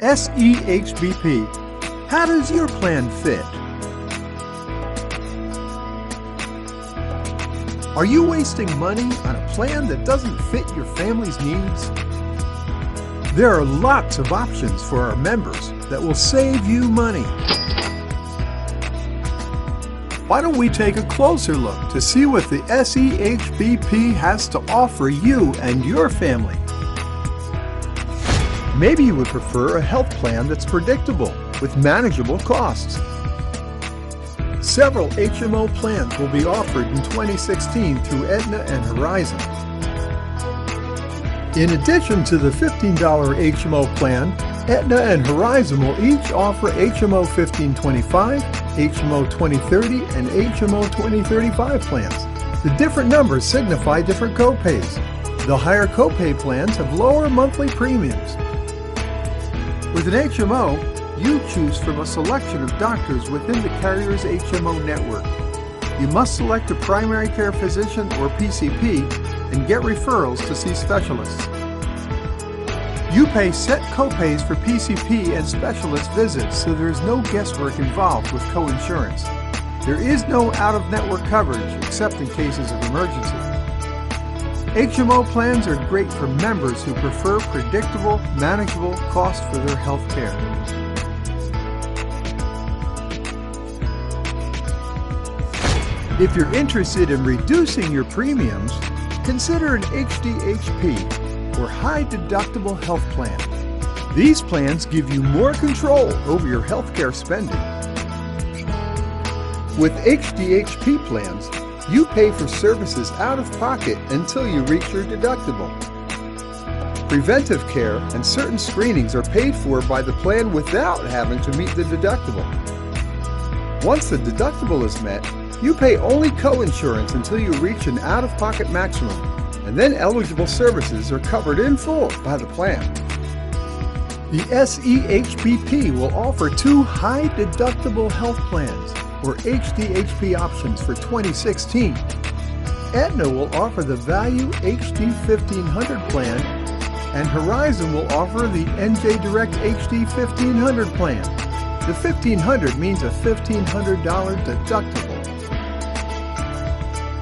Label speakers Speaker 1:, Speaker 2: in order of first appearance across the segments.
Speaker 1: SEHBP. How does your plan fit? Are you wasting money on a plan that doesn't fit your family's needs? There are lots of options for our members that will save you money. Why don't we take a closer look to see what the SEHBP has to offer you and your family? Maybe you would prefer a health plan that's predictable with manageable costs. Several HMO plans will be offered in 2016 through Aetna and Horizon. In addition to the $15 HMO plan, Aetna and Horizon will each offer HMO 1525, HMO 2030, and HMO 2035 plans. The different numbers signify different copays. The higher copay plans have lower monthly premiums. With an HMO, you choose from a selection of doctors within the carrier's HMO network. You must select a primary care physician or PCP and get referrals to see specialists. You pay set copays for PCP and specialist visits, so there is no guesswork involved with coinsurance. There is no out-of-network coverage except in cases of emergency. HMO plans are great for members who prefer predictable, manageable costs for their health care. If you're interested in reducing your premiums, consider an HDHP or high deductible health plan. These plans give you more control over your healthcare spending. With HDHP plans, you pay for services out of pocket until you reach your deductible. Preventive care and certain screenings are paid for by the plan without having to meet the deductible. Once the deductible is met, you pay only co-insurance until you reach an out-of-pocket maximum and then eligible services are covered in full by the plan. The SEHBP will offer two high deductible health plans, or HDHP options for 2016. Aetna will offer the Value HD 1500 plan, and Horizon will offer the NJ Direct HD 1500 plan. The 1500 means a $1,500 deductible.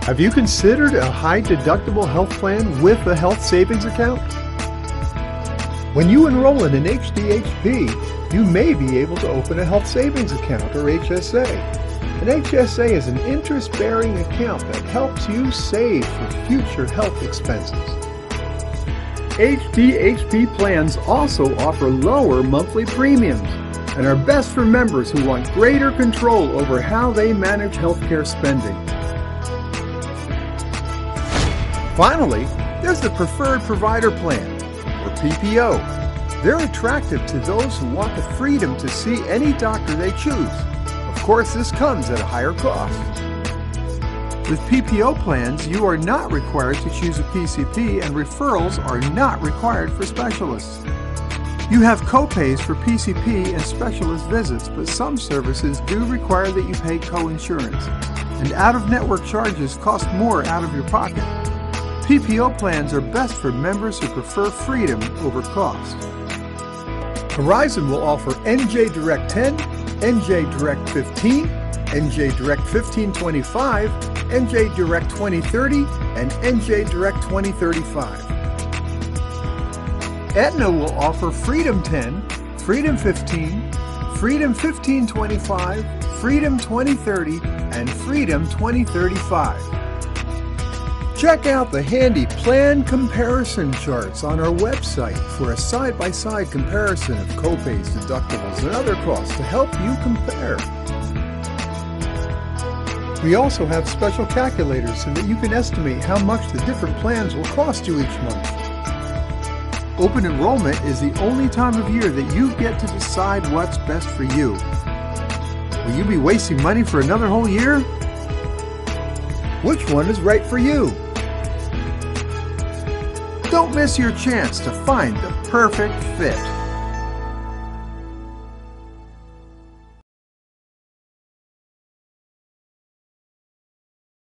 Speaker 1: Have you considered a high deductible health plan with a health savings account? When you enroll in an HDHP, you may be able to open a health savings account or HSA. An HSA is an interest bearing account that helps you save for future health expenses. HDHP plans also offer lower monthly premiums and are best for members who want greater control over how they manage healthcare spending. Finally, there's the Preferred Provider Plan, or PPO. They're attractive to those who want the freedom to see any doctor they choose. Of course, this comes at a higher cost. With PPO plans, you are not required to choose a PCP and referrals are not required for specialists. You have copays for PCP and specialist visits, but some services do require that you pay co-insurance, and out-of-network charges cost more out of your pocket. PPO plans are best for members who prefer freedom over cost. Horizon will offer NJ Direct 10, NJ Direct 15, NJ Direct 1525, NJ Direct 2030, and NJ Direct 2035. Aetna will offer Freedom 10, Freedom 15, Freedom 1525, Freedom 2030, and Freedom 2035. Check out the handy plan comparison charts on our website for a side-by-side -side comparison of copays, deductibles, and other costs to help you compare. We also have special calculators so that you can estimate how much the different plans will cost you each month. Open enrollment is the only time of year that you get to decide what's best for you. Will you be wasting money for another whole year? Which one is right for you? Don't miss your chance to find the perfect fit.